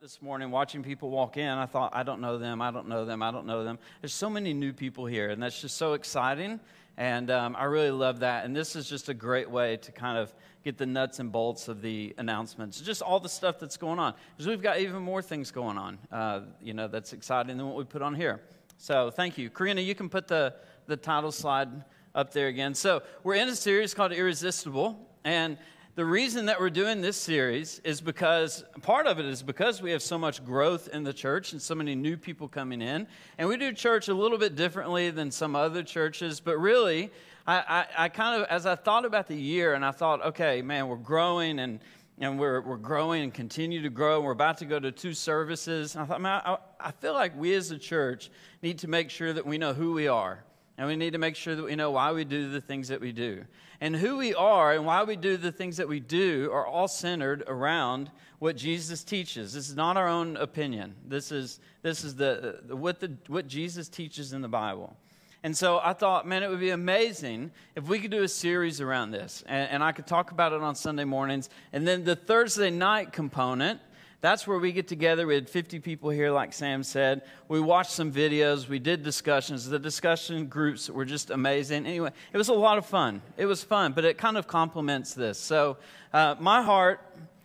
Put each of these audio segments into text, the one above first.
this morning watching people walk in, I thought, I don't know them, I don't know them, I don't know them. There's so many new people here, and that's just so exciting. And um, I really love that. And this is just a great way to kind of get the nuts and bolts of the announcements, just all the stuff that's going on. Because we've got even more things going on, uh, you know, that's exciting than what we put on here. So thank you. Karina, you can put the, the title slide up there again. So we're in a series called Irresistible. And the reason that we're doing this series is because part of it is because we have so much growth in the church and so many new people coming in. And we do church a little bit differently than some other churches, but really, I, I, I kind of, as I thought about the year and I thought, okay, man, we're growing and and we're, we're growing and continue to grow. And we're about to go to two services. And I thought, man, I, I feel like we as a church need to make sure that we know who we are. And we need to make sure that we know why we do the things that we do. And who we are and why we do the things that we do are all centered around what Jesus teaches. This is not our own opinion. This is, this is the, the, what, the, what Jesus teaches in the Bible. And so I thought, man, it would be amazing if we could do a series around this. And, and I could talk about it on Sunday mornings. And then the Thursday night component that's where we get together. We had 50 people here, like Sam said. We watched some videos. We did discussions. The discussion groups were just amazing. Anyway, it was a lot of fun. It was fun, but it kind of complements this. So, uh, my heart,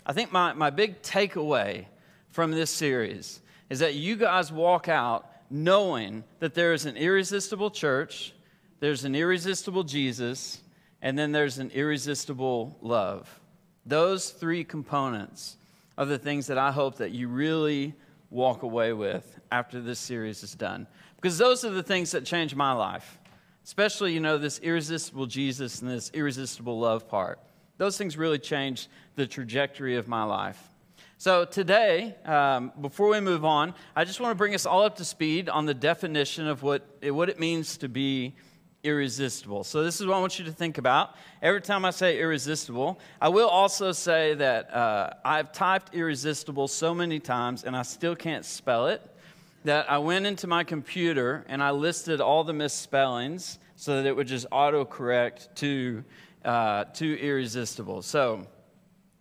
I think my, my big takeaway from this series is that you guys walk out knowing that there is an irresistible church, there's an irresistible Jesus, and then there's an irresistible love. Those three components are the things that I hope that you really walk away with after this series is done. Because those are the things that change my life, especially, you know, this irresistible Jesus and this irresistible love part. Those things really change the trajectory of my life. So, today, um, before we move on, I just want to bring us all up to speed on the definition of what it, what it means to be irresistible. So, this is what I want you to think about. Every time I say irresistible, I will also say that uh, I've typed irresistible so many times and I still can't spell it that I went into my computer and I listed all the misspellings so that it would just autocorrect to, uh, to irresistible. So,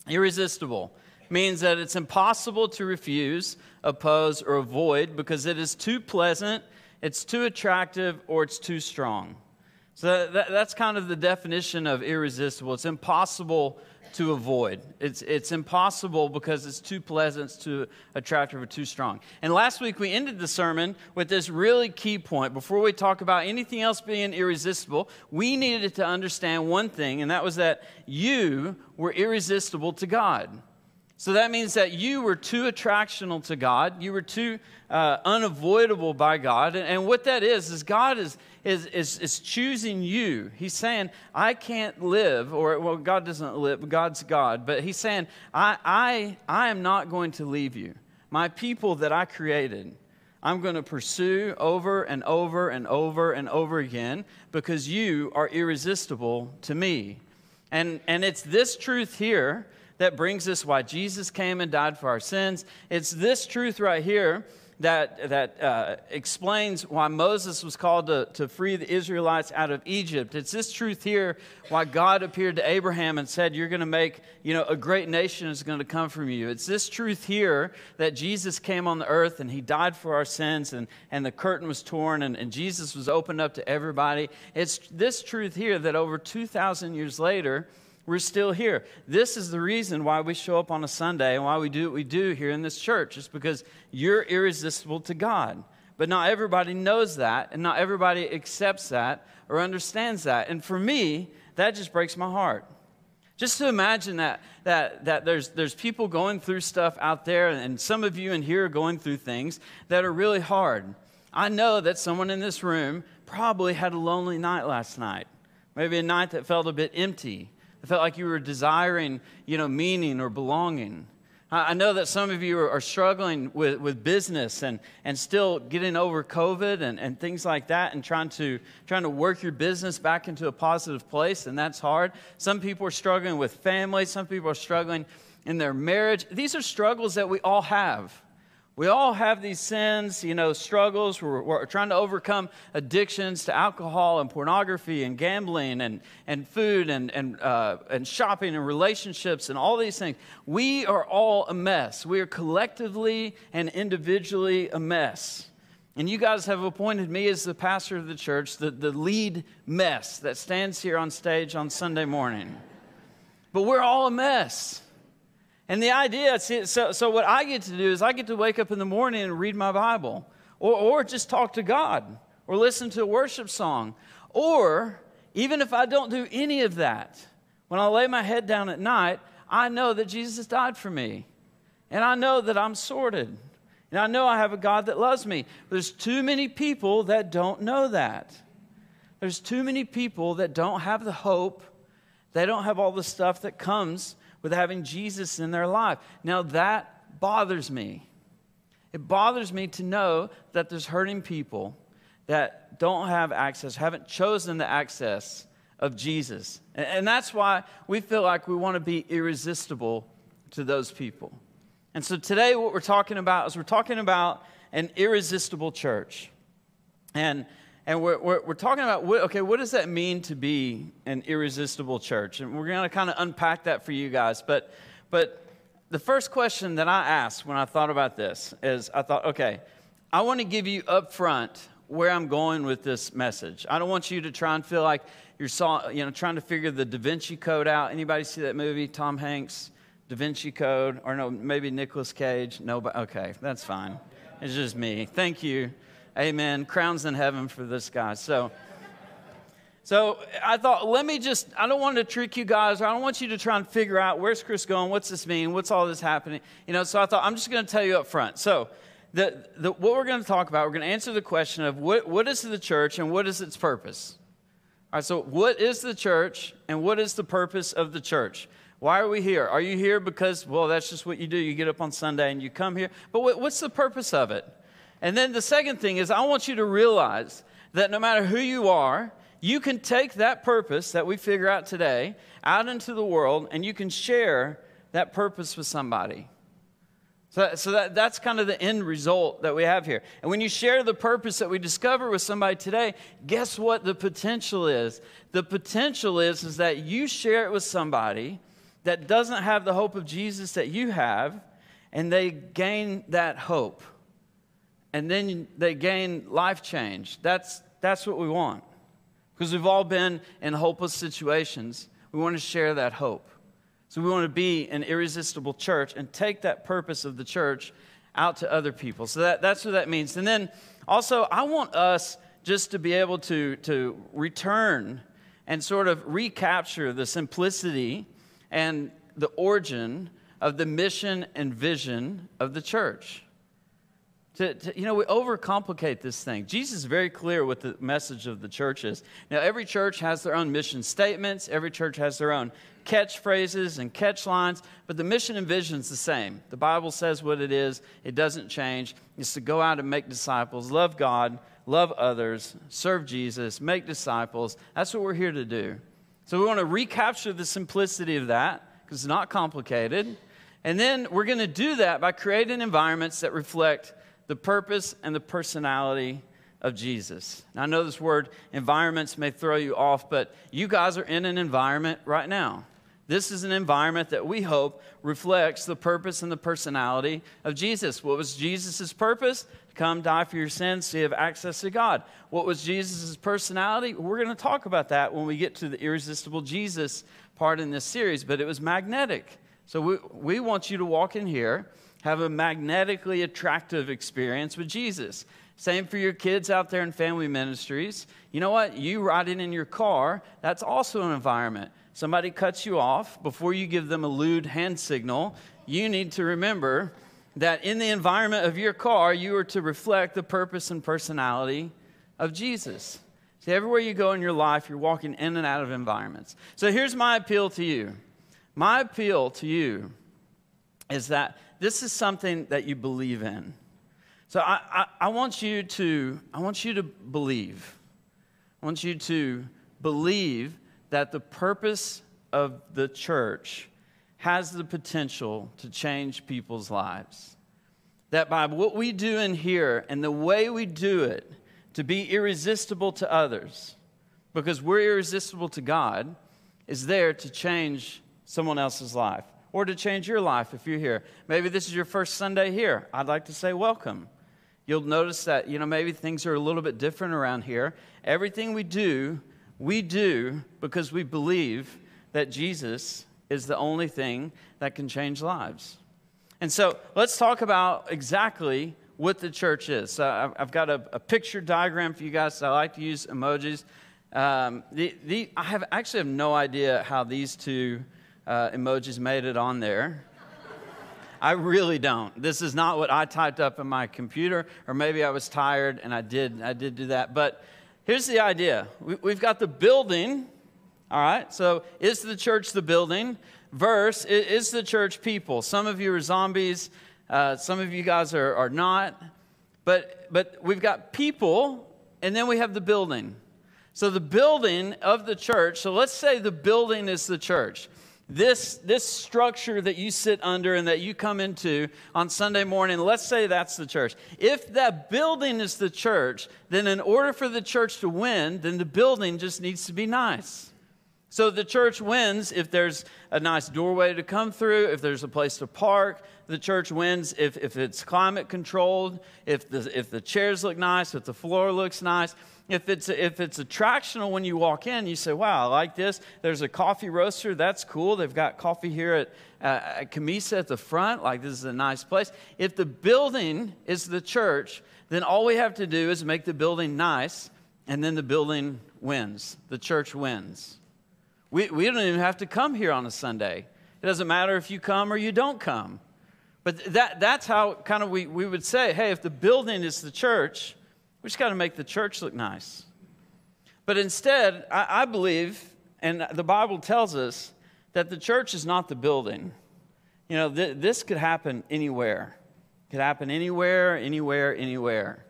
irresistible means that it's impossible to refuse, oppose, or avoid because it is too pleasant, it's too attractive, or it's too strong. So that, that's kind of the definition of irresistible. It's impossible to avoid. It's, it's impossible because it's too pleasant, it's too attractive, or too strong. And last week we ended the sermon with this really key point. Before we talk about anything else being irresistible, we needed to understand one thing, and that was that you were irresistible to God. So that means that you were too attractional to God. You were too uh, unavoidable by God. And, and, what that is, is God is, is, is, is, choosing you. He's saying, I can't live, or, well, God doesn't live, God's God. But He's saying, I, I, I am not going to leave you. My people that I created, I'm going to pursue over and over and over and over again because you are irresistible to me. And, and it's this truth here that brings us why Jesus came and died for our sins. It's this truth right here that, that uh, explains why Moses was called to, to free the Israelites out of Egypt. It's this truth here why God appeared to Abraham and said, You're going to make, you know, a great nation is going to come from you. It's this truth here that Jesus came on the earth and he died for our sins and, and the curtain was torn and, and Jesus was opened up to everybody. It's this truth here that over 2,000 years later, we're still here. This is the reason why we show up on a Sunday and why we do what we do here in this church. It's because you're irresistible to God. But not everybody knows that, and not everybody accepts that or understands that. And for me, that just breaks my heart. Just to imagine that, that, that there's, there's people going through stuff out there, and some of you in here are going through things that are really hard. I know that someone in this room probably had a lonely night last night, maybe a night that felt a bit empty. It felt like you were desiring, you know, meaning or belonging. I know that some of you are, struggling with, with business and, and still getting over COVID and, and things like that and trying to, trying to work your business back into a positive place, and that's hard. Some people are struggling with family, some people are struggling in their marriage. These are struggles that we all have. We all have these sins, you know, struggles. We're, we're, trying to overcome addictions to alcohol and pornography and gambling and, and food and, and, uh, and shopping and relationships and all these things. We are all a mess. We are collectively and individually a mess. And you guys have appointed me as the pastor of the church, the, the lead mess that stands here on stage on Sunday morning. But we're all a mess. And the idea, so, so what I get to do is I get to wake up in the morning and read my Bible, or, or just talk to God, or listen to a worship song. Or even if I don't do any of that, when I lay my head down at night, I know that Jesus died for me. And I know that I'm sorted. And I know I have a God that loves me. There's too many people that don't know that. There's too many people that don't have the hope, they don't have all the stuff that comes with having Jesus in their life. Now, that bothers me. It bothers me to know that there's hurting people that don't have access, haven't chosen the access of Jesus. And that's why we feel like we want to be irresistible to those people. And so today, what we're talking about is we're talking about an irresistible church. And and we're, we're, we're, talking about, what, okay, what does that mean to be an irresistible church? And we're going to kind of unpack that for you guys. But, but the first question that I asked when I thought about this is I thought, okay, I want to give you up front where I'm going with this message. I don't want you to try and feel like you're saw, you know, trying to figure the Da Vinci Code out. Anybody see that movie, Tom Hanks, Da Vinci Code? Or no, maybe Nicolas Cage? No, but okay, that's fine. It's just me. Thank you. Amen. Crowns in heaven for this guy. So, so I thought, let me just, I don't want to trick you guys. I don't want you to try and figure out where's Chris going? What's this mean? What's all this happening? You know, so I thought, I'm just going to tell you up front. So, the, the, what we're going to talk about, we're going to answer the question of what, what is the church and what is its purpose? All right, so what is the church and what is the purpose of the church? Why are we here? Are you here because, well, that's just what you do? You get up on Sunday and you come here. But what, what's the purpose of it? And then the second thing is, I want you to realize that no matter who you are, you can take that purpose that we figure out today out into the world and you can share that purpose with somebody. So, so that, that's kind of the end result that we have here. And when you share the purpose that we discover with somebody today, guess what the potential is? The potential is, is that you share it with somebody that doesn't have the hope of Jesus that you have, and they gain that hope and then they gain life change. That's, that's what we want. Because we've all been in hopeless situations. We want to share that hope. So we want to be an irresistible church and take that purpose of the church out to other people. So that, that's what that means. And then also, I want us just to be able to, to return and sort of recapture the simplicity and the origin of the mission and vision of the church. To, to, you know, we overcomplicate this thing. Jesus is very clear what the message of the church is. Now, every church has their own mission statements, every church has their own catchphrases and catch lines, but the mission and vision is the same. The Bible says what it is, it doesn't change. It's to go out and make disciples, love God, love others, serve Jesus, make disciples. That's what we're here to do. So, we want to recapture the simplicity of that because it's not complicated. And then we're going to do that by creating environments that reflect the purpose and the personality of Jesus. Now, I know this word environments may throw you off, but you guys are in an environment right now. This is an environment that we hope reflects the purpose and the personality of Jesus. What was Jesus' purpose? Come die for your sins so you have access to God. What was Jesus' personality? We're going to talk about that when we get to the irresistible Jesus part in this series, but it was magnetic. So we, we want you to walk in here have a magnetically attractive experience with Jesus. Same for your kids out there in family ministries. You know what? You riding in your car, that's also an environment. Somebody cuts you off before you give them a lewd hand signal. You need to remember that in the environment of your car, you are to reflect the purpose and personality of Jesus. See, everywhere you go in your life, you're walking in and out of environments. So here's my appeal to you. My appeal to you is that this is something that you believe in. So I, I, I, want you to, I want you to believe. I want you to believe that the purpose of the church has the potential to change people's lives. that by what we do in here and the way we do it, to be irresistible to others, because we're irresistible to God, is there to change someone else's life or to change your life if you're here. Maybe this is your first Sunday here. I'd like to say welcome. You'll notice that, you know, maybe things are a little bit different around here. Everything we do, we do because we believe that Jesus is the only thing that can change lives. And so let's talk about exactly what the church is. So I've got a, a picture diagram for you guys. I like to use emojis. Um, the, the, I have actually have no idea how these two uh, emojis made it on there. I really don't. This is not what I typed up in my computer, or maybe I was tired and I did. I did do that. But here's the idea: we, we've got the building. All right. So is the church the building? verse is the church people. Some of you are zombies, uh, some of you guys are, are not. But, but we've got people, and then we have the building. So the building of the church, so let's say the building is the church. This, this structure that you sit under and that you come into on Sunday morning, let's say that's the church. If that building is the church, then in order for the church to win, then the building just needs to be nice. So the church wins if there's a nice doorway to come through, if there's a place to park. The church wins if, if it's climate controlled, if the, if the chairs look nice, if the floor looks nice. If it's, if it's attractional when you walk in, you say, wow, I like this. There's a coffee roaster. That's cool. They've got coffee here at, uh, Camisa at the front. Like, this is a nice place. If the building is the church, then all we have to do is make the building nice, and then the building wins. The church wins. We, we don't even have to come here on a Sunday. It doesn't matter if you come or you don't come. But that, that's how kind of we, we would say, hey, if the building is the church, we just got to make the church look nice. But instead, I, I believe, and the Bible tells us, that the church is not the building. You know, th- this could happen anywhere. It could happen anywhere, anywhere, anywhere.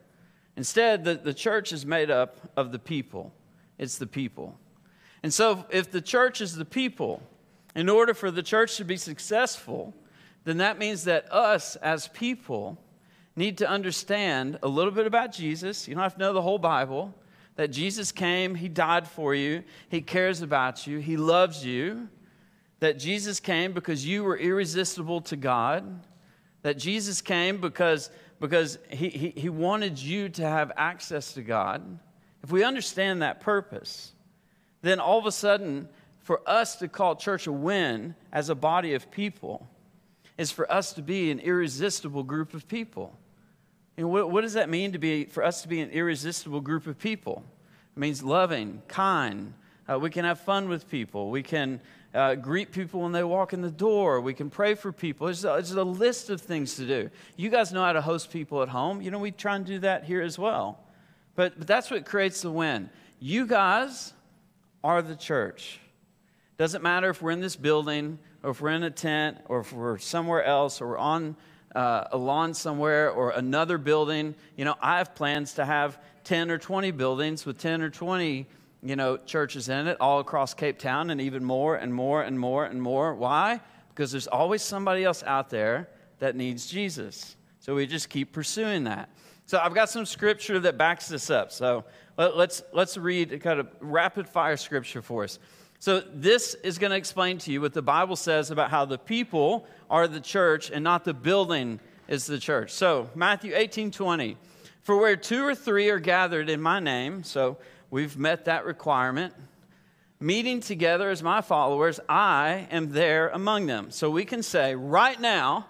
Instead, the, the church is made up of the people. It's the people. And so, if the church is the people, in order for the church to be successful, then that means that us as people need to understand a little bit about Jesus. You don't have to know the whole Bible. That Jesus came, He died for you, He cares about you, He loves you. That Jesus came because you were irresistible to God. That Jesus came because, because he, he, he wanted you to have access to God. If we understand that purpose, then all of a sudden, for us to call church a win as a body of people is for us to be an irresistible group of people. And what, what does that mean to be for us to be an irresistible group of people? It means loving, kind. Uh, we can have fun with people. We can uh, greet people when they walk in the door. We can pray for people. There's a, a list of things to do. You guys know how to host people at home. You know, we try and do that here as well. But, but that's what creates the win. You guys are the church. Doesn't matter if we're in this building, or if we're in a tent, or if we're somewhere else, or we're on uh, a lawn somewhere, or another building. You know, I have plans to have 10 or 20 buildings with 10 or 20, you know, churches in it all across Cape Town, and even more and more and more and more. Why? Because there's always somebody else out there that needs Jesus. So we just keep pursuing that. So I've got some scripture that backs this up. So let, us let's, let's read a kind of rapid fire scripture for us. So this is going to explain to you what the Bible says about how the people are the church and not the building is the church. So Matthew 18, 20. For where two or three are gathered in my name, so we've met that requirement, meeting together as my followers, I am there among them. So we can say, right now,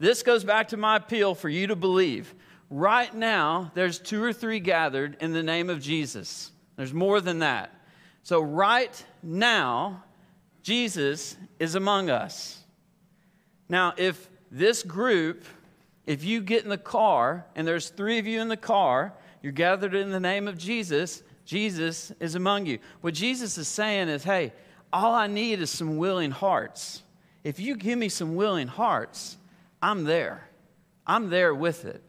this goes back to my appeal for you to believe right now, there's two or three gathered in the name of Jesus. There's more than that. So, right now, Jesus is among us. Now, if this group, if you get in the car and there's three of you in the car, you're gathered in the name of Jesus, Jesus is among you. What Jesus is saying is, hey, all I need is some willing hearts. If you give me some willing hearts, I'm there. I'm there with it.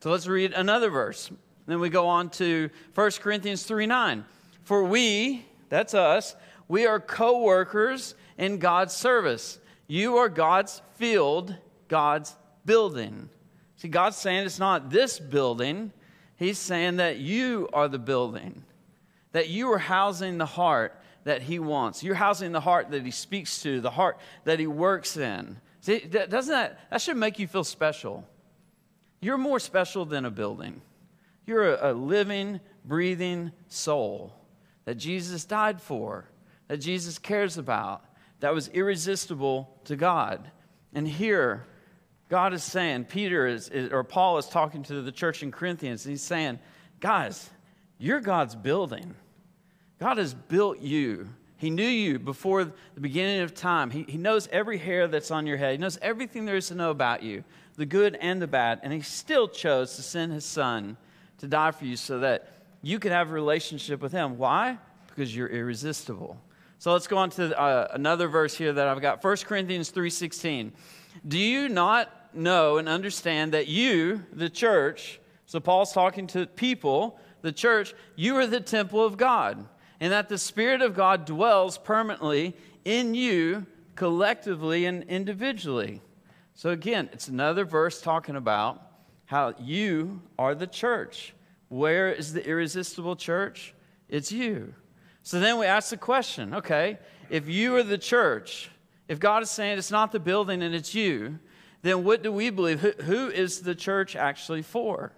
So let's read another verse. Then we go on to 1 Corinthians 3 9. For we, that's us, we are co workers in God's service. You are God's field, God's building. See, God's saying it's not this building, He's saying that you are the building, that you are housing the heart that He wants. You're housing the heart that He speaks to, the heart that He works in. See, doesn't that, that should make you feel special. You're more special than a building. You're a, a living, breathing soul that Jesus died for, that Jesus cares about, that was irresistible to God. And here, God is saying, Peter is, or Paul is talking to the church in Corinthians, and he's saying, guys, you're God's building. God has built you. He knew you before the beginning of time. He, he knows every hair that's on your head. He knows everything there is to know about you, the good and the bad. And He still chose to send His Son to die for you so that you can have a relationship with Him. Why? Because you're irresistible. So let's go on to uh, another verse here that I've got 1 Corinthians 3.16. Do you not know and understand that you, the church, so Paul's talking to people, the church, you are the temple of God and that the Spirit of God dwells permanently in you collectively and individually. So, again, it's another verse talking about how you are the church. Where is the irresistible church? It's you. So then we ask the question okay, if you are the church, if God is saying it's not the building and it's you, then what do we believe? who, who is the church actually for?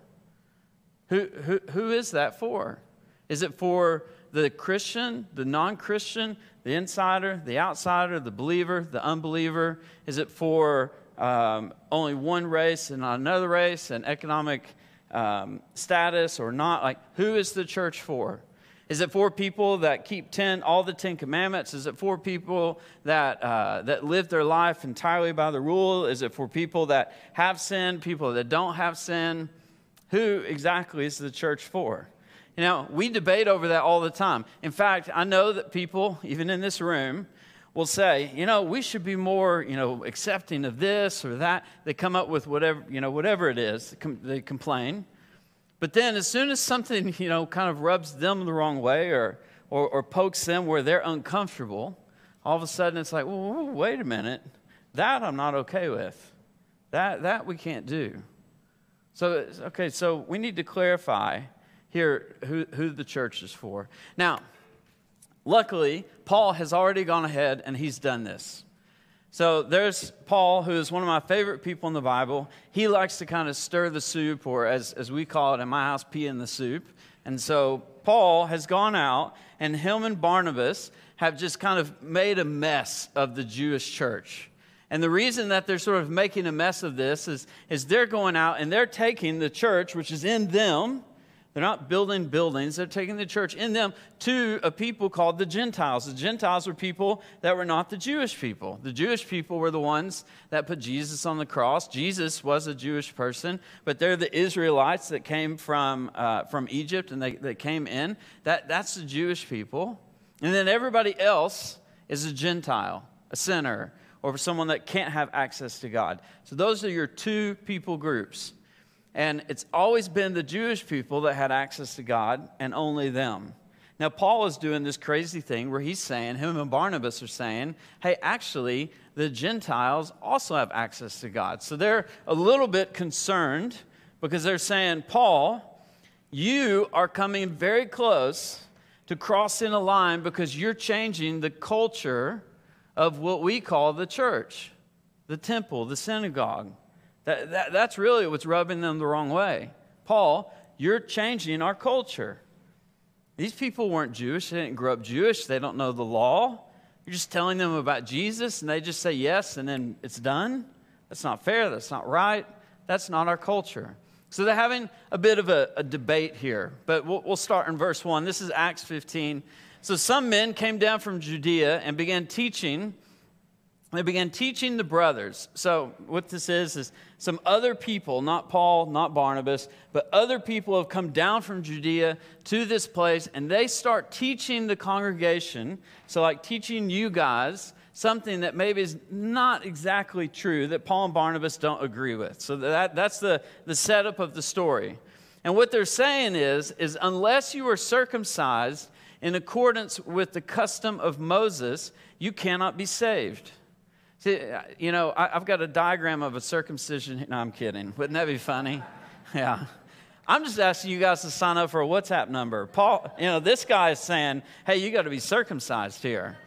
Who, who, who is that for? Is it for the Christian, the non Christian, the insider, the outsider, the believer, the unbeliever? Is it for um, only one race and not another race and economic um, status or not? Like, who is the church for? Is it for people that keep ten, all the Ten Commandments? Is it for people that, uh, that live their life entirely by the rule? Is it for people that have sin, people that don't have sin? Who exactly is the church for? You know, we debate over that all the time. In fact, I know that people, even in this room, will say, you know, we should be more, you know, accepting of this or that. They come up with whatever, you know, whatever it is, they complain. But then as soon as something, you know, kind of rubs them the wrong way or, or, or pokes them where they're uncomfortable, all of a sudden it's like, well, wait a minute. That I'm not okay with. That, that we can't do. So, okay, so we need to clarify here who, who the church is for. Now, luckily, Paul has already gone ahead and he's done this. So there's Paul, who is one of my favorite people in the Bible. He likes to kind of stir the soup, or as, as we call it in my house, pee in the soup. And so Paul has gone out, and him and Barnabas have just kind of made a mess of the Jewish church. And the reason that they're sort of making a mess of this is, is they're going out and they're taking the church, which is in them, they're not building buildings, they're taking the church in them to a people called the Gentiles. The Gentiles were people that were not the Jewish people. The Jewish people were the ones that put Jesus on the cross. Jesus was a Jewish person, but they're the Israelites that came from, uh, from Egypt and they, they came in. That, that's the Jewish people. And then everybody else is a Gentile, a sinner, or someone that can't have access to God. So those are your two people groups. And it's always been the Jewish people that had access to God and only them. Now, Paul is doing this crazy thing where he's saying, him and Barnabas are saying, hey, actually, the Gentiles also have access to God. So they're a little bit concerned because they're saying, Paul, you are coming very close to crossing a line because you're changing the culture of what we call the church, the temple, the synagogue. That, that, that's really what's rubbing them the wrong way. Paul, you're changing our culture. These people weren't Jewish. They didn't grow up Jewish. They don't know the law. You're just telling them about Jesus and they just say yes and then it's done. That's not fair. That's not right. That's not our culture. So they're having a bit of a, a debate here. But we'll, we'll start in verse 1. This is Acts 15. So some men came down from Judea and began teaching they began teaching the brothers. So, what this is, is some other people, not Paul, not Barnabas, but other people have come down from Judea to this place and they start teaching the congregation. So, like teaching you guys something that maybe is not exactly true that Paul and Barnabas don't agree with. So, that, that's the, the setup of the story. And what they're saying is, is unless you are circumcised in accordance with the custom of Moses, you cannot be saved. You know, I, have got a diagram of a circumcision. No, I'm kidding. Wouldn't that be funny? Yeah. I'm just asking you guys to sign up for a WhatsApp number. Paul, you know, this guy is saying, hey, you got to be circumcised here.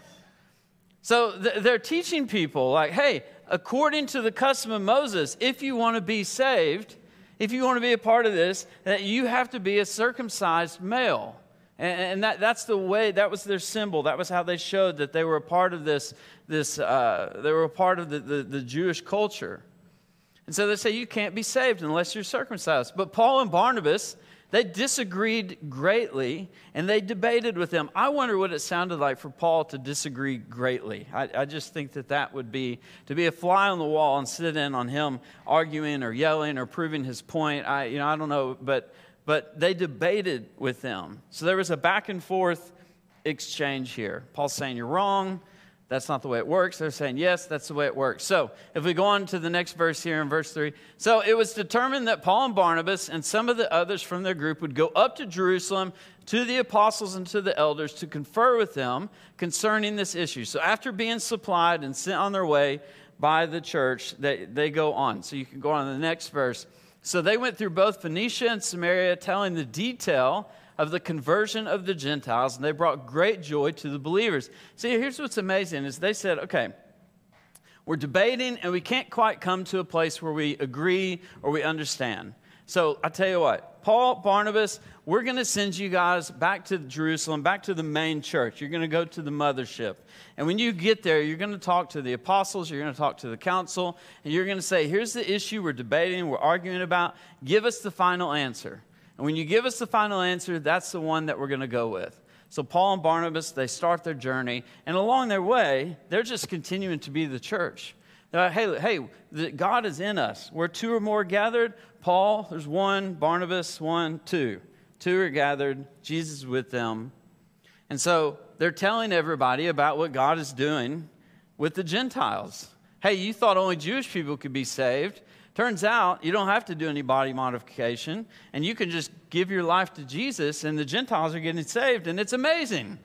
So th- they're teaching people, like, hey, according to the custom of Moses, if you want to be saved, if you want to be a part of this, that you have to be a circumcised male. And, that, that's the way, that was their symbol. That was how they showed that they were a part of this, this uh, they were a part of the, the, the Jewish culture. And so they say you can't be saved unless you're circumcised. But Paul and Barnabas, they disagreed greatly and they debated with them. I wonder what it sounded like for Paul to disagree greatly. I, I, just think that that would be to be a fly on the wall and sit in on him arguing or yelling or proving his point. I, you know, I don't know, but, but they debated with them. So there was a back and forth exchange here. Paul's saying, You're wrong that's not the way it works. They're saying, yes, that's the way it works. So if we go on to the next verse here in verse 3. So it was determined that Paul and Barnabas and some of the others from their group would go up to Jerusalem to the apostles and to the elders to confer with them concerning this issue. So after being supplied and sent on their way by the church, they, they go on. So you can go on to the next verse. So they went through both Phoenicia and Samaria, telling the detail of the conversion of the Gentiles, and they brought great joy to the believers. See, here's what's amazing is they said, okay, we're debating and we can't quite come to a place where we agree or we understand. So I tell you what, Paul, Barnabas, we're going to send you guys back to Jerusalem, back to the main church. You're going to go to the mothership. And when you get there, you're going to talk to the apostles, you're going to talk to the council, and you're going to say, here's the issue we're debating, we're arguing about. Give us the final answer. And when you give us the final answer, that's the one that we're going to go with. So Paul and Barnabas, they start their journey, and along their way, they're just continuing to be the church. Like, hey, hey, God is in us. Where two or more gathered, Paul, there's one, Barnabas, one, two. Two are gathered, Jesus with them. And so they're telling everybody about what God is doing with the Gentiles. Hey, you thought only Jewish people could be saved. Turns out you don't have to do any body modification, and you can just give your life to Jesus, and the Gentiles are getting saved, and it's amazing.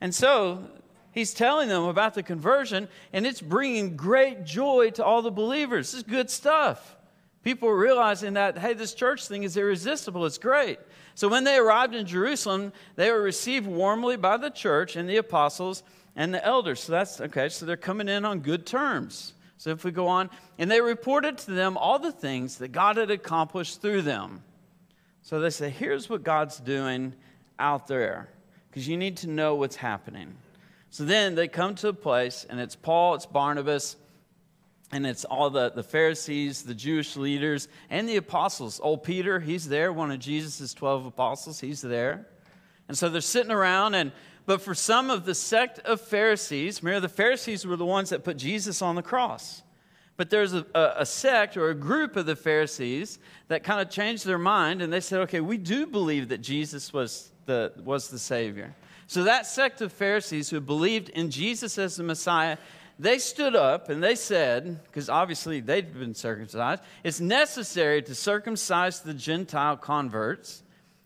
And so he's telling them about the conversion, and it's bringing great joy to all the believers. This is good stuff. People are realizing that, hey, this church thing is irresistible. It's great. So when they arrived in Jerusalem, they were received warmly by the church and the apostles and the elders. So that's okay. So they're coming in on good terms. So if we go on, and they reported to them all the things that God had accomplished through them. So they say, here's what God's doing out there, because you need to know what's happening. So then they come to a place, and it's Paul, it's Barnabas, and it's all the, the Pharisees, the Jewish leaders, and the apostles. Old Peter, he's there, one of Jesus' 12 apostles, he's there. And so they're sitting around, and but for some of the sect of Pharisees, remember the Pharisees were the ones that put Jesus on the cross. But there's a, a, a sect or a group of the Pharisees that kind of changed their mind and they said, okay, we do believe that Jesus was the, was the Savior. So that sect of Pharisees who believed in Jesus as the Messiah, they stood up and they said, because obviously they'd been circumcised, it's necessary to circumcise the Gentile converts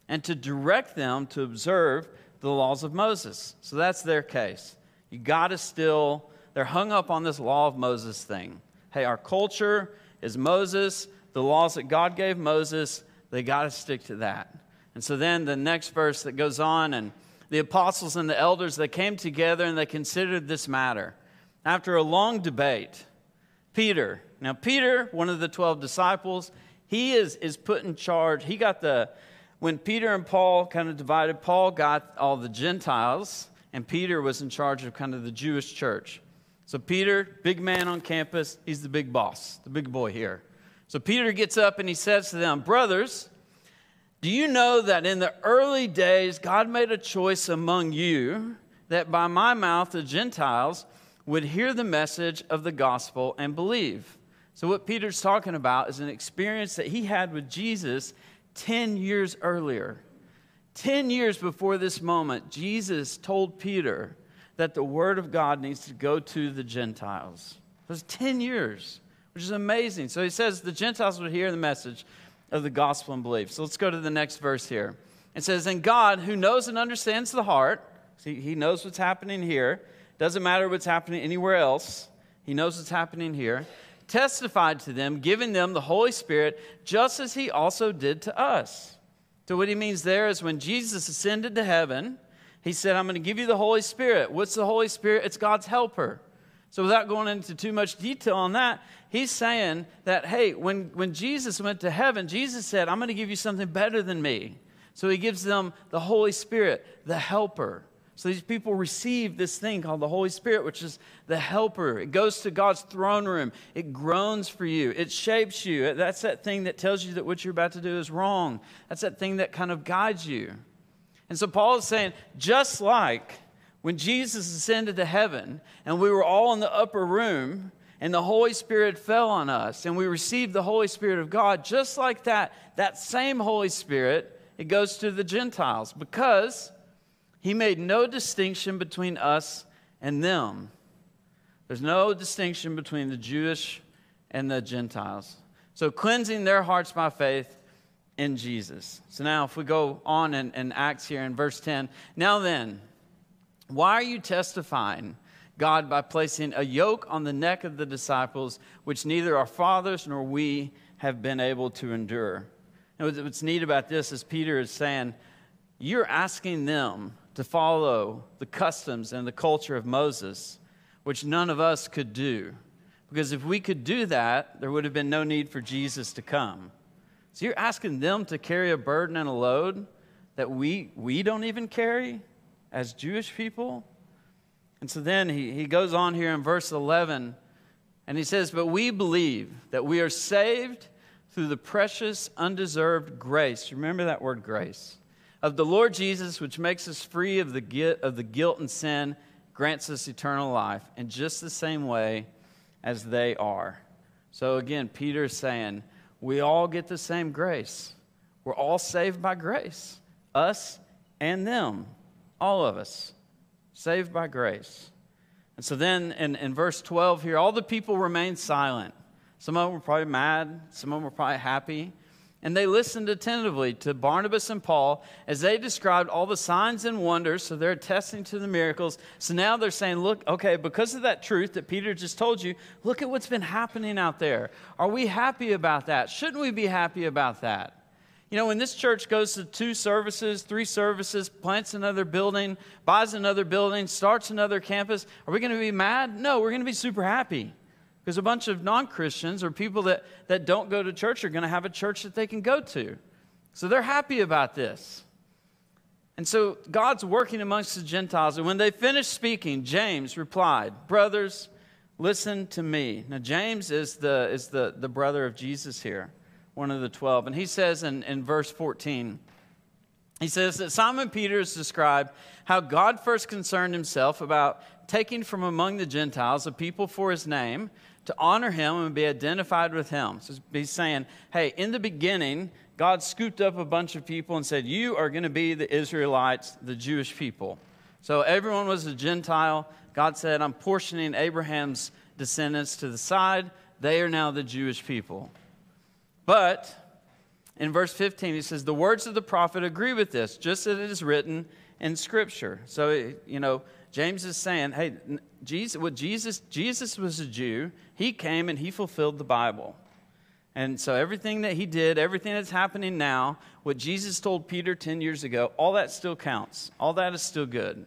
and to direct them to observe the laws of Moses. So that's their case. You got to still, they're hung up on this law of Moses thing. Hey, our culture is Moses, the laws that God gave Moses, they got to stick to that. And so then the next verse that goes on, and the apostles and the elders, they came together and they considered this matter. After a long debate, Peter, now Peter, one of the 12 disciples, he is, is put in charge. He got the, when Peter and Paul kind of divided, Paul got all the Gentiles, and Peter was in charge of kind of the Jewish church. So, Peter, big man on campus, he's the big boss, the big boy here. So, Peter gets up and he says to them, Brothers, do you know that in the early days God made a choice among you that by my mouth the Gentiles would hear the message of the gospel and believe? So, what Peter's talking about is an experience that he had with Jesus 10 years earlier. 10 years before this moment, Jesus told Peter that the word of God needs to go to the Gentiles. It was 10 years, which is amazing. So he says the Gentiles would hear the message of the gospel and belief. So let's go to the next verse here. It says, And God, who knows and understands the heart, see, he knows what's happening here, doesn't matter what's happening anywhere else. he knows what's happening here, testified to them, giving them the Holy Spirit, just as he also did to us. So, what he means there is when Jesus ascended to heaven, he said, I'm going to give you the Holy Spirit. What's the Holy Spirit? It's God's helper. So, without going into too much detail on that, he's saying that, hey, when, when Jesus went to heaven, Jesus said, I'm going to give you something better than me. So, he gives them the Holy Spirit, the helper. So these people receive this thing called the Holy Spirit, which is the helper. It goes to God's throne room. It groans for you. It shapes you. That's that thing that tells you that what you're about to do is wrong. That's that thing that kind of guides you. And so Paul is saying, just like when Jesus ascended to heaven and we were all in the upper room and the Holy Spirit fell on us and we received the Holy Spirit of God, just like that, that same Holy Spirit, it goes to the Gentiles because he made no distinction between us and them. There's no distinction between the Jewish and the Gentiles. So, cleansing their hearts by faith in Jesus. So, now if we go on in, in Acts here in verse 10, now then, why are you testifying? God by placing a yoke on the neck of the disciples, which neither our fathers nor we have been able to endure. And what's neat about this is Peter is saying, You're asking them to follow the customs and the culture of Moses, which none of us could do. Because if we could do that, there would have been no need for Jesus to come. So you're asking them to carry a burden and a load that we, we don't even carry as Jewish people? And so then he, he goes on here in verse 11 and he says, But we believe that we are saved through the precious, undeserved grace. Remember that word grace of the Lord Jesus, which makes us free of the, of the guilt and sin, grants us eternal life in just the same way as they are. So again, Peter is saying, we all get the same grace. We're all saved by grace, us and them, all of us, saved by grace. And so then in, in verse 12 here, all the people remained silent. Some of them were probably mad, some of them were probably happy. And they listened attentively to Barnabas and Paul as they described all the signs and wonders. So they're attesting to the miracles. So now they're saying, look, okay, because of that truth that Peter just told you, look at what's been happening out there. Are we happy about that? Shouldn't we be happy about that? You know, when this church goes to two services, three services, plants another building, buys another building, starts another campus, are we going to be mad? No, we're going to be super happy. Because a bunch of non Christians or people that, that don't go to church are going to have a church that they can go to. So they're happy about this. And so God's working amongst the Gentiles. And when they finished speaking, James replied, Brothers, listen to me. Now, James is the, is the, the brother of Jesus here, one of the 12. And he says in, in verse 14, he says that Simon Peter has described how God first concerned himself about taking from among the Gentiles a people for his name to honor him and be identified with him. So he's saying, hey, in the beginning, God scooped up a bunch of people and said, You are going to be the Israelites, the Jewish people. So everyone was a Gentile. God said, I'm portioning Abraham's descendants to the side. They are now the Jewish people. But in verse 15, he says, The words of the prophet agree with this, just as it is written in Scripture. So, you know, James is saying, hey, Jesus, what Jesus, Jesus was a Jew. He came and he fulfilled the Bible. And so everything that he did, everything that's happening now, what Jesus told Peter 10 years ago, all that still counts. All that is still good.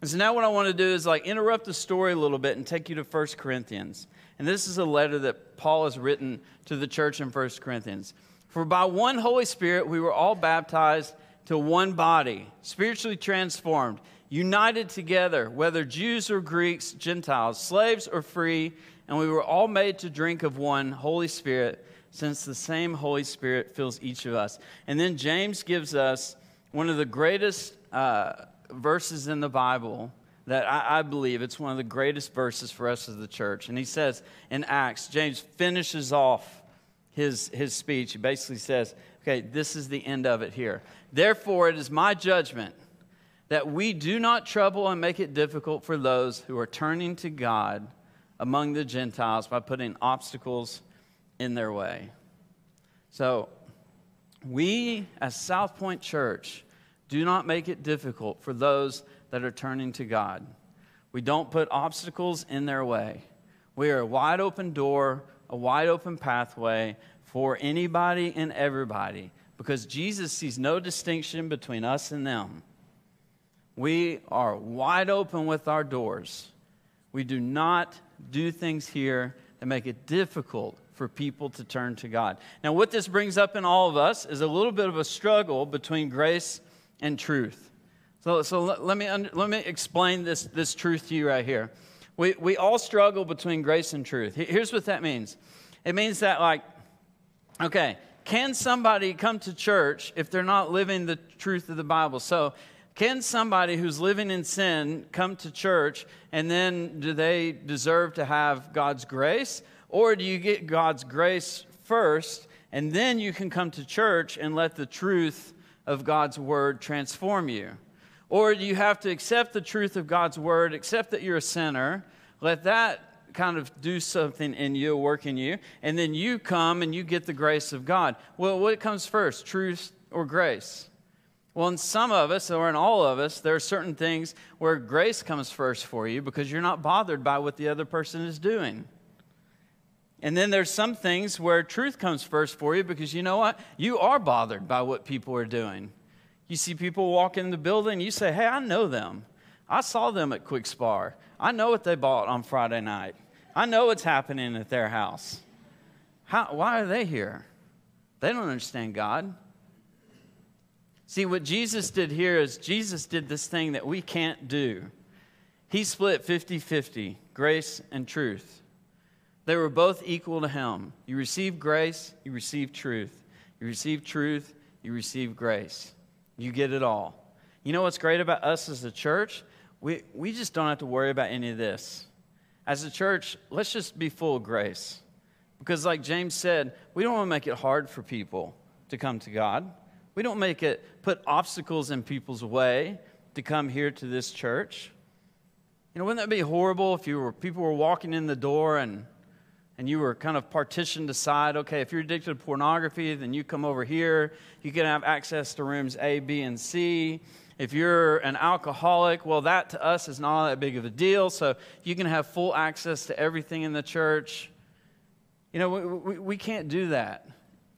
And so now what I want to do is like interrupt the story a little bit and take you to 1 Corinthians. And this is a letter that Paul has written to the church in 1 Corinthians. For by one Holy Spirit we were all baptized to one body, spiritually transformed united together, whether Jews or Greeks, Gentiles, slaves or free, and we were all made to drink of one Holy Spirit, since the same Holy Spirit fills each of us. And then James gives us one of the greatest uh, verses in the Bible that I, I, believe it's one of the greatest verses for us as the church. And he says in Acts, James finishes off his, his speech. He basically says, okay, this is the end of it here. Therefore, it is my judgment that we do not trouble and make it difficult for those who are turning to God among the Gentiles by putting obstacles in their way. So, we as Southpoint Church do not make it difficult for those that are turning to God. We don't put obstacles in their way. We are a wide open door, a wide open pathway for anybody and everybody because Jesus sees no distinction between us and them. We are wide open with our doors. We do not do things here that make it difficult for people to turn to God. Now, what this brings up in all of us is a little bit of a struggle between grace and truth. So, so let, let me, under, let me explain this, this truth to you right here. We, we all struggle between grace and truth. Here's what that means it means that, like, okay, can somebody come to church if they're not living the truth of the Bible? So, can somebody who's living in sin come to church and then do they deserve to have God's grace? Or do you get God's grace first and then you can come to church and let the truth of God's word transform you? Or do you have to accept the truth of God's word, accept that you're a sinner, let that kind of do something in you, work in you, and then you come and you get the grace of God? Well, what comes first, truth or grace? Well, in some of us, or in all of us, there are certain things where grace comes first for you because you're not bothered by what the other person is doing. And then there's some things where truth comes first for you because you know what? You are bothered by what people are doing. You see people walk in the building, you say, Hey, I know them. I saw them at KwikSpar. I know what they bought on Friday night. I know what's happening at their house. How, why are they here? They don't understand God. See, what Jesus did here is Jesus did this thing that we can't do. He split 50 50, grace and truth. They were both equal to him. You receive grace, you receive truth. You receive truth, you receive grace. You get it all. You know what's great about us as a church? We, we just don't have to worry about any of this. As a church, let's just be full of grace. Because, like James said, we don't want to make it hard for people to come to God. We don't make it put obstacles in people's way to come here to this church. You know, wouldn't that be horrible if you were people were walking in the door and and you were kind of partitioned aside, okay, if you're addicted to pornography, then you come over here. You can have access to rooms A, B, and C. If you're an alcoholic, well, that to us is not that big of a deal. So you can have full access to everything in the church. You know, we, we, we can't do that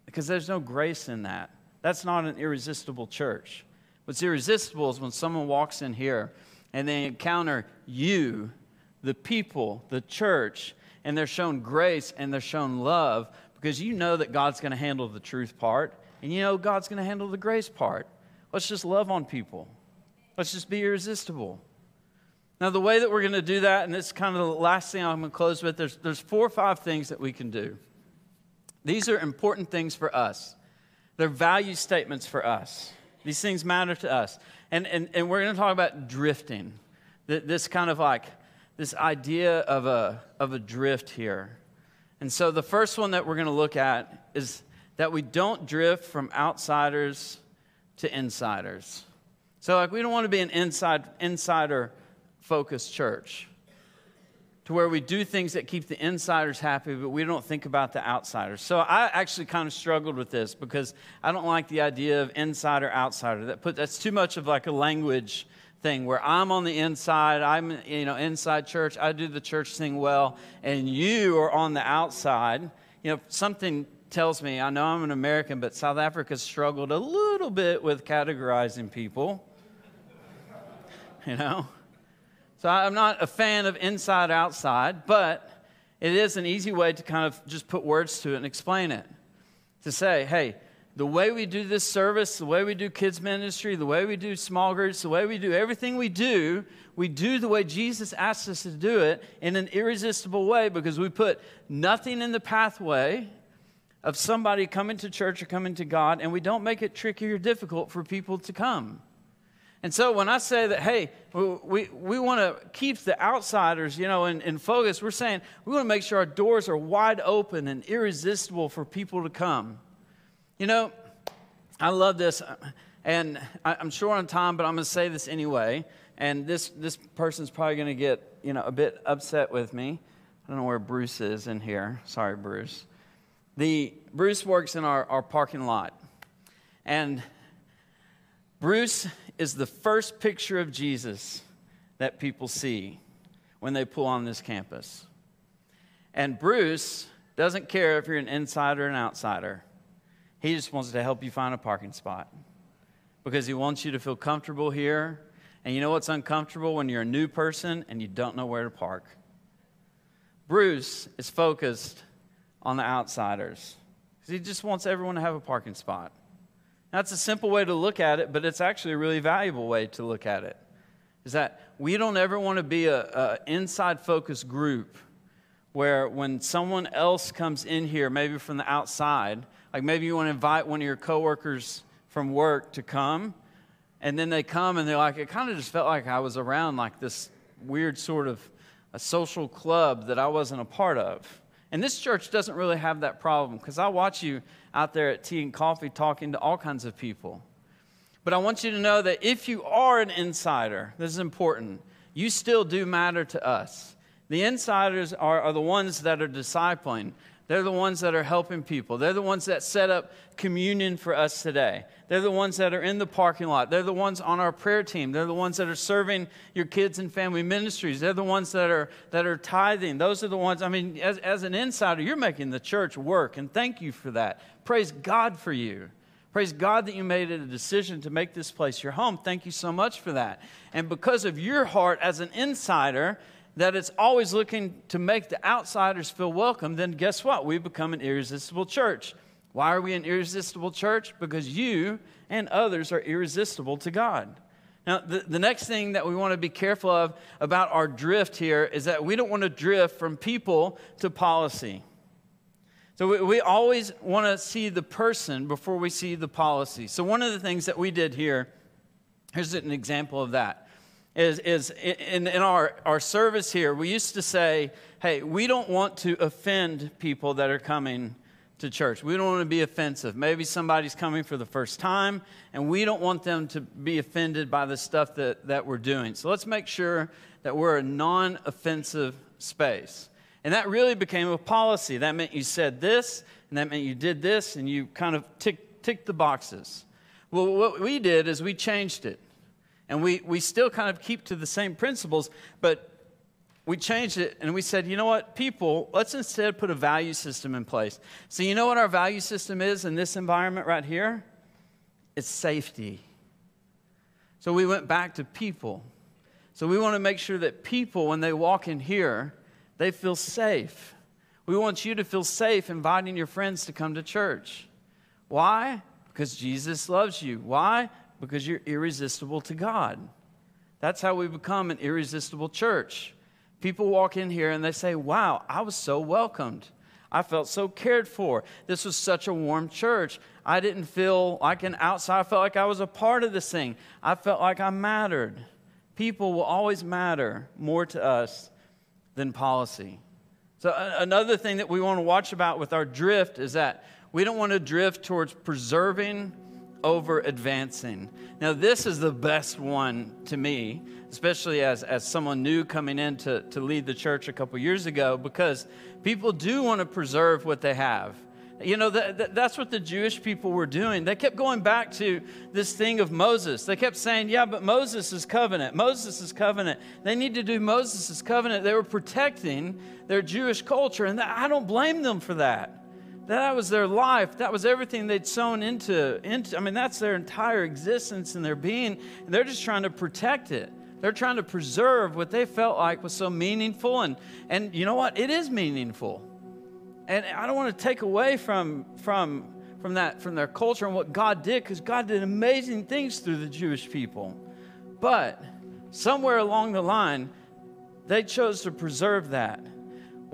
because there's no grace in that. That's not an irresistible church. What's irresistible is when someone walks in here and they encounter you, the people, the church, and they're shown grace and they're shown love because you know that God's going to handle the truth part and you know God's going to handle the grace part. Let's just love on people. Let's just be irresistible. Now, the way that we're going to do that, and this is kind of the last thing I'm going to close with, there's, there's four or five things that we can do. These are important things for us. They're value statements for us. These things matter to us. And, and, and we're going to talk about drifting. This kind of like, this idea of a, of a drift here. And so the first one that we're going to look at is that we don't drift from outsiders to insiders. So, like, we don't want to be an inside, insider focused church to where we do things that keep the insiders happy, but we don't think about the outsiders. So I actually kind of struggled with this because I don't like the idea of insider outsider. That put that's too much of like a language thing where I'm on the inside, I'm you know inside church, I do the church thing well, and you are on the outside. You know, something tells me, I know I'm an American, but South Africa struggled a little bit with categorizing people. You know? So I'm not a fan of inside outside, but it is an easy way to kind of just put words to it and explain it. To say, hey, the way we do this service, the way we do kids' ministry, the way we do small groups, the way we do everything we do, we do the way Jesus asked us to do it in an irresistible way because we put nothing in the pathway of somebody coming to church or coming to God, and we don't make it tricky or difficult for people to come. And so when I say that, hey, we, we want to keep the outsiders, you know, in, in focus, we're saying we want to make sure our doors are wide open and irresistible for people to come. You know, I love this, and I'm short on time, but I'm going to say this anyway. And this, this person's probably going to get, you know, a bit upset with me. I don't know where Bruce is in here. Sorry, Bruce. The, Bruce works in our, our parking lot. And Bruce is the first picture of Jesus that people see when they pull on this campus. And Bruce doesn't care if you're an insider or an outsider. He just wants to help you find a parking spot because he wants you to feel comfortable here. And you know what's uncomfortable when you're a new person and you don't know where to park? Bruce is focused on the outsiders because he just wants everyone to have a parking spot. That's a simple way to look at it, but it's actually a really valuable way to look at it. Is that we don't ever want to be a, a inside focused group where when someone else comes in here, maybe from the outside, like maybe you want to invite one of your coworkers from work to come, and then they come and they're like, it kind of just felt like I was around like this weird sort of a social club that I wasn't a part of. And this church doesn't really have that problem because I watch you out there at tea and coffee talking to all kinds of people. But I want you to know that if you are an insider, this is important, you still do matter to us. The insiders are, are the ones that are discipling. They're the ones that are helping people. They're the ones that set up communion for us today. They're the ones that are in the parking lot. They're the ones on our prayer team. They're the ones that are serving your kids and family ministries. They're the ones that are, that are tithing. Those are the ones, I mean, as, as an insider, you're making the church work, and thank you for that. Praise God for you. Praise God that you made it a decision to make this place your home. Thank you so much for that. And because of your heart as an insider, that it's always looking to make the outsiders feel welcome, then guess what? We become an irresistible church. Why are we an irresistible church? Because you and others are irresistible to God. Now, the, the next thing that we want to be careful of about our drift here is that we don't want to drift from people to policy. So we, we always want to see the person before we see the policy. So one of the things that we did here, here's an example of that is, is in, in our, our service here, we used to say, hey, we don't want to offend people that are coming to church. We don't want to be offensive. Maybe somebody's coming for the first time, and we don't want them to be offended by the stuff that, that we're doing. So let's make sure that we're a non offensive space. And that really became a policy. That meant you said this, and that meant you did this, and you kind of ticked, ticked the boxes. Well, what we did is we changed it. And we, we still kind of keep to the same principles, but we changed it and we said, you know what, people, let's instead put a value system in place. So, you know what our value system is in this environment right here? It's safety. So, we went back to people. So, we want to make sure that people, when they walk in here, they feel safe. We want you to feel safe inviting your friends to come to church. Why? Because Jesus loves you. Why? Because you're irresistible to God. That's how we become an irresistible church. People walk in here and they say, Wow, I was so welcomed. I felt so cared for. This was such a warm church. I didn't feel like an outsider. I felt like I was a part of this thing. I felt like I mattered. People will always matter more to us than policy. So, another thing that we want to watch about with our drift is that we don't want to drift towards preserving over advancing. Now, this is the best one to me, especially as, as someone new coming in to, to lead the church a couple years ago, because people do want to preserve what they have. You know, that, that's what the Jewish people were doing. They kept going back to this thing of Moses. They kept saying, yeah, but Moses' is covenant, Moses' is covenant. They need to do Moses' covenant. They were protecting their Jewish culture, and I don't blame them for that. That was their life. That was everything they'd sown into, into. I mean, that's their entire existence and their being. And they're just trying to protect it. They're trying to preserve what they felt like was so meaningful. And, and you know what? It is meaningful. And I don't want to take away from, from, from that, from their culture and what God did, because God did amazing things through the Jewish people. But somewhere along the line, they chose to preserve that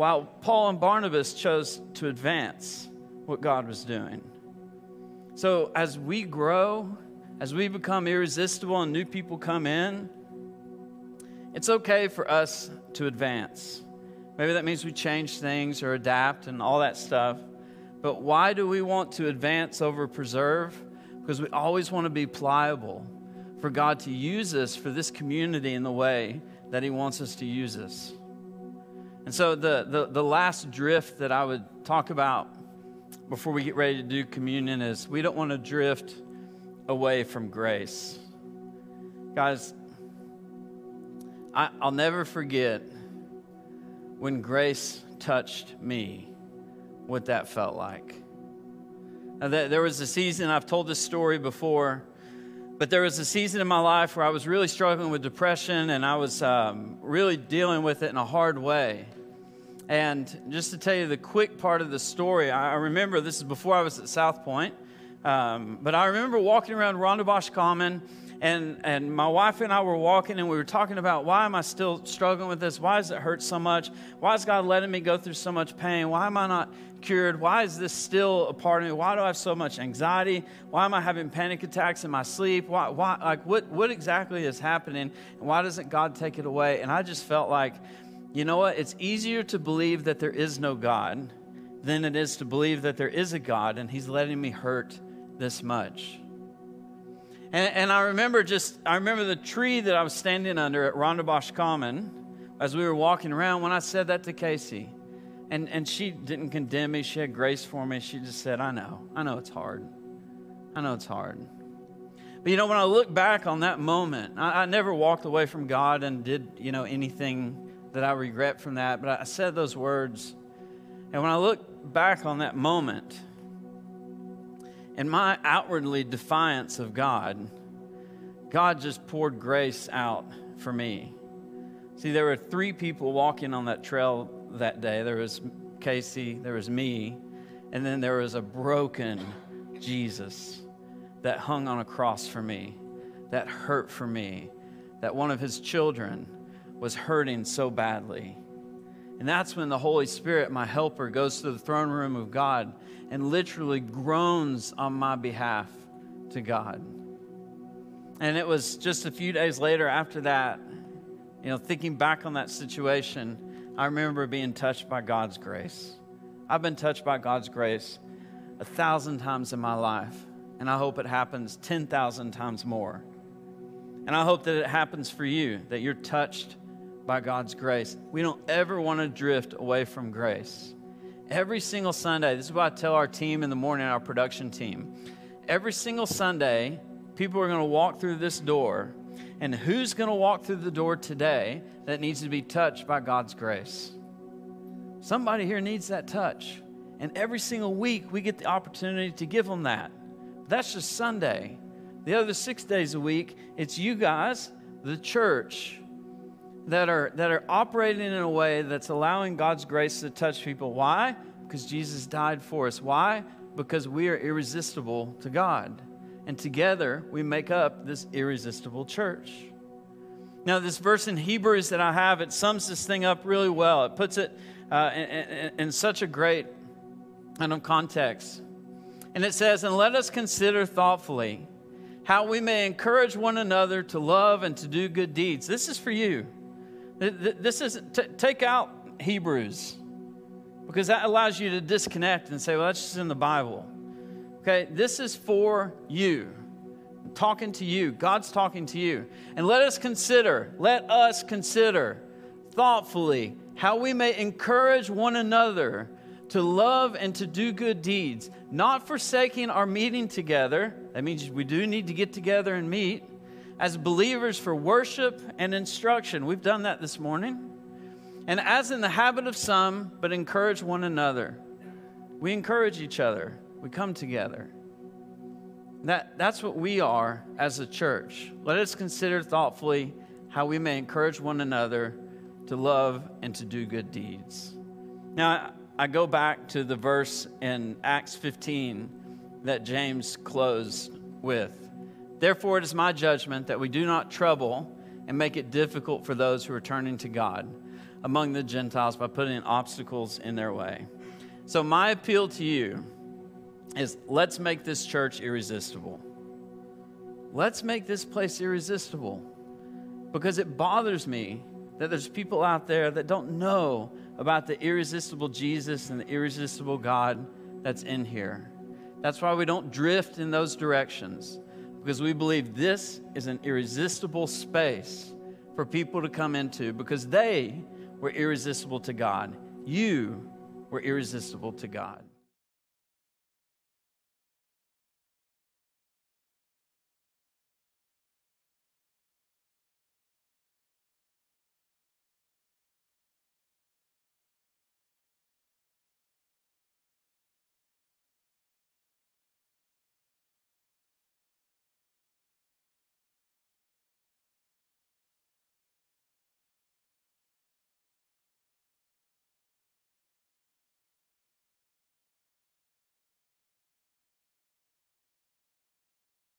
while Paul and Barnabas chose to advance what God was doing. So as we grow, as we become irresistible and new people come in, it's okay for us to advance. Maybe that means we change things or adapt and all that stuff. But why do we want to advance over preserve? Because we always want to be pliable for God to use us for this community in the way that He wants us to use us. And so, the, the, the last drift that I would talk about before we get ready to do communion is we don't want to drift away from grace. Guys, I, I'll never forget when grace touched me, what that felt like. Now, there was a season, I've told this story before, but there was a season in my life where I was really struggling with depression and I was um, really dealing with it in a hard way. And just to tell you the quick part of the story, I remember this is before I was at Southpoint, um, but I remember walking around Rondebosch Common and, and my wife and I were walking and we were talking about why am I still struggling with this? Why does it hurt so much? Why is God letting me go through so much pain? Why am I not cured? Why is this still a part of me? Why do I have so much anxiety? Why am I having panic attacks in my sleep? Why, why, like, what, what exactly is happening? And why doesn't God take it away? And I just felt like, you know what? It's easier to believe that there is no God than it is to believe that there is a God and He's letting me hurt this much. And, and, I remember just, I remember the tree that I was standing under at Rondebosch Common as we were walking around when I said that to Casey. And, and she didn't condemn me. She had grace for me. She just said, I know. I know it's hard. I know it's hard. But you know, when I look back on that moment, I, I never walked away from God and did, you know, anything that I regret from that. But I said those words. And when I look back on that moment, in my outwardly defiance of God, God just poured grace out for me. See, there were three people walking on that trail that day. There was Casey, there was me, and then there was a broken Jesus that hung on a cross for me, that hurt for me, that one of his children was hurting so badly. And that's when the Holy Spirit, my helper, goes to the throne room of God and literally groans on my behalf to God. And it was just a few days later after that, you know, thinking back on that situation, I remember being touched by God's grace. I've been touched by God's grace a thousand times in my life, and I hope it happens 10,000 times more. And I hope that it happens for you, that you're touched by God's grace. We don't ever want to drift away from grace. Every single Sunday, this is what I tell our team in the morning, our production team. Every single Sunday, people are going to walk through this door. And who's going to walk through the door today that needs to be touched by God's grace? Somebody here needs that touch. And every single week, we get the opportunity to give them that. That's just Sunday. The other six days a week, it's you guys, the church, that are, that are operating in a way that's allowing God's grace to touch people. Why? Because Jesus died for us. Why? Because we are irresistible to God. And together we make up this irresistible church. Now, this verse in Hebrews that I have, it sums this thing up really well. It puts it uh, in, in, in such a great kind of context. And it says, And let us consider thoughtfully how we may encourage one another to love and to do good deeds. This is for you. This is, t- take out Hebrews because that allows you to disconnect and say, well, that's just in the Bible. Okay, this is for you. I'm talking to you. God's talking to you. And let us consider, let us consider thoughtfully how we may encourage one another to love and to do good deeds, not forsaking our meeting together. That means we do need to get together and meet as believers for worship and instruction. We've done that this morning. And as in the habit of some, but encourage one another. We encourage each other, we come together. That, that's what we are as a church. Let us consider thoughtfully how we may encourage one another to love and to do good deeds. Now, I go back to the verse in Acts 15 that James closed with. Therefore, it is my judgment that we do not trouble and make it difficult for those who are turning to God among the Gentiles by putting obstacles in their way. So, my appeal to you is let's make this church irresistible. Let's make this place irresistible because it bothers me that there's people out there that don't know about the irresistible Jesus and the irresistible God that's in here. That's why we don't drift in those directions because we believe this is an irresistible space for people to come into because they were irresistible to God. You were irresistible to God.